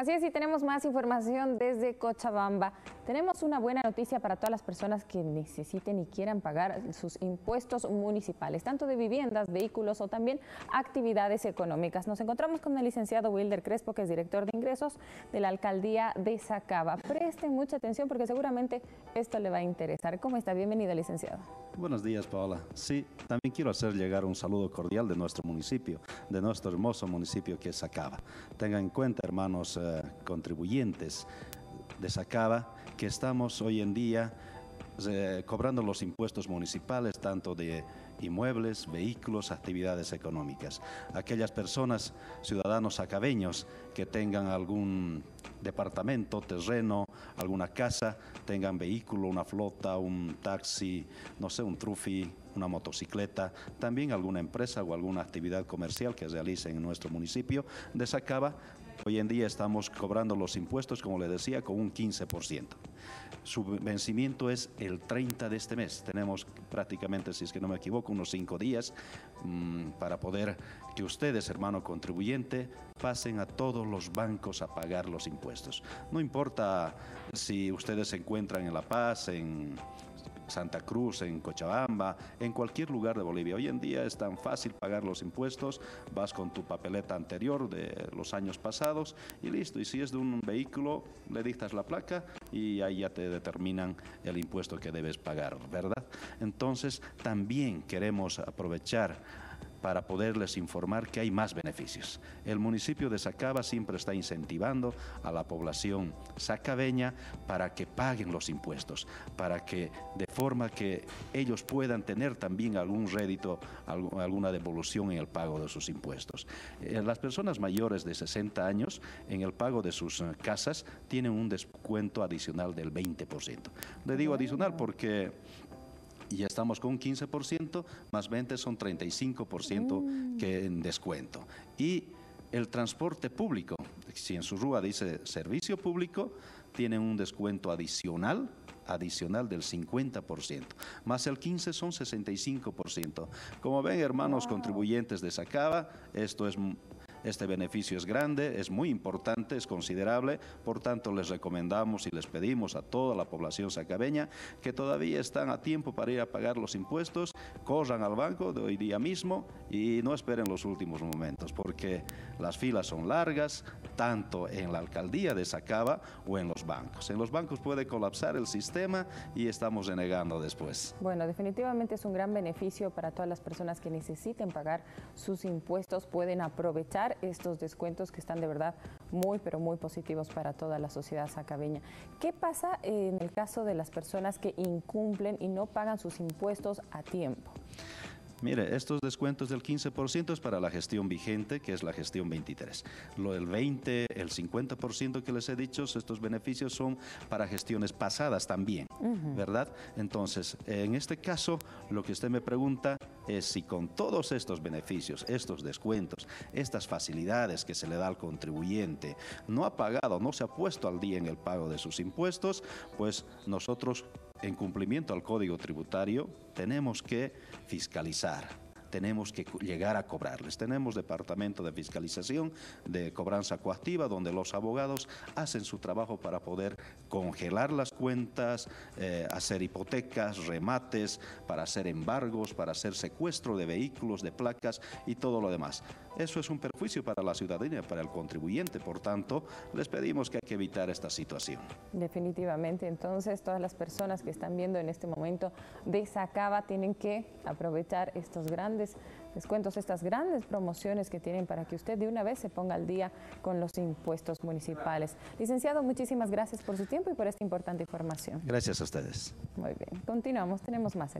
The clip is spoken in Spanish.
Así es, y tenemos más información desde Cochabamba. Tenemos una buena noticia para todas las personas que necesiten y quieran pagar sus impuestos municipales, tanto de viviendas, vehículos o también actividades económicas. Nos encontramos con el licenciado Wilder Crespo, que es director de ingresos de la alcaldía de Sacaba. Presten mucha atención porque seguramente esto le va a interesar. ¿Cómo está? Bienvenido, licenciado. Buenos días, Paola. Sí, también quiero hacer llegar un saludo cordial de nuestro municipio, de nuestro hermoso municipio que es Sacaba. Tengan en cuenta, hermanos eh, contribuyentes de Sacaba, que estamos hoy en día eh, cobrando los impuestos municipales, tanto de inmuebles, vehículos, actividades económicas. Aquellas personas, ciudadanos acabeños, que tengan algún departamento, terreno, alguna casa, tengan vehículo, una flota, un taxi, no sé, un trufi, una motocicleta, también alguna empresa o alguna actividad comercial que realice en nuestro municipio de Sacaba, Hoy en día estamos cobrando los impuestos, como le decía, con un 15%. Su vencimiento es el 30 de este mes. Tenemos prácticamente, si es que no me equivoco, unos cinco días mm, para poder que ustedes, hermano contribuyente, pasen a todos los bancos a pagar los impuestos. No importa si ustedes se encuentran en La Paz, en Santa Cruz, en Cochabamba, en cualquier lugar de Bolivia. Hoy en día es tan fácil pagar los impuestos, vas con tu papeleta anterior de los años pasados y listo. Y si es de un vehículo, le dictas la placa y ahí ya te determinan el impuesto que debes pagar, ¿verdad? Entonces, también queremos aprovechar para poderles informar que hay más beneficios. El municipio de Sacaba siempre está incentivando a la población sacabeña para que paguen los impuestos, para que de forma que ellos puedan tener también algún rédito, alguna devolución en el pago de sus impuestos. Eh, las personas mayores de 60 años en el pago de sus eh, casas tienen un descuento adicional del 20%. Le digo adicional porque y ya estamos con un 15%, más 20 son 35% mm. que en descuento. Y el transporte público, si en su rúa dice servicio público, tiene un descuento adicional adicional del 50%, más el 15 son 65%. Como ven, hermanos contribuyentes de Sacaba, esto es este beneficio es grande, es muy importante, es considerable, por tanto les recomendamos y les pedimos a toda la población sacabeña que todavía están a tiempo para ir a pagar los impuestos, corran al banco de hoy día mismo y no esperen los últimos momentos, porque las filas son largas, tanto en la alcaldía de Sacaba o en los bancos. En los bancos puede colapsar el sistema y estamos renegando después. Bueno, definitivamente es un gran beneficio para todas las personas que necesiten pagar sus impuestos, pueden aprovechar estos descuentos que están de verdad muy, pero muy positivos para toda la sociedad sacabeña. ¿Qué pasa en el caso de las personas que incumplen y no pagan sus impuestos a tiempo? Mire, estos descuentos del 15% es para la gestión vigente, que es la gestión 23. Lo del 20, el 50% que les he dicho, estos beneficios son para gestiones pasadas también, ¿verdad? Entonces, en este caso, lo que usted me pregunta es si con todos estos beneficios, estos descuentos, estas facilidades que se le da al contribuyente, no ha pagado, no se ha puesto al día en el pago de sus impuestos, pues nosotros en cumplimiento al código tributario, tenemos que fiscalizar tenemos que llegar a cobrarles. Tenemos departamento de fiscalización, de cobranza coactiva, donde los abogados hacen su trabajo para poder congelar las cuentas, eh, hacer hipotecas, remates, para hacer embargos, para hacer secuestro de vehículos, de placas y todo lo demás. Eso es un perjuicio para la ciudadanía, para el contribuyente. Por tanto, les pedimos que hay que evitar esta situación. Definitivamente. Entonces, todas las personas que están viendo en este momento de Sacaba tienen que aprovechar estos grandes descuentos, estas grandes promociones que tienen para que usted de una vez se ponga al día con los impuestos municipales. Licenciado, muchísimas gracias por su tiempo y por esta importante información. Gracias a ustedes. Muy bien, continuamos, tenemos más en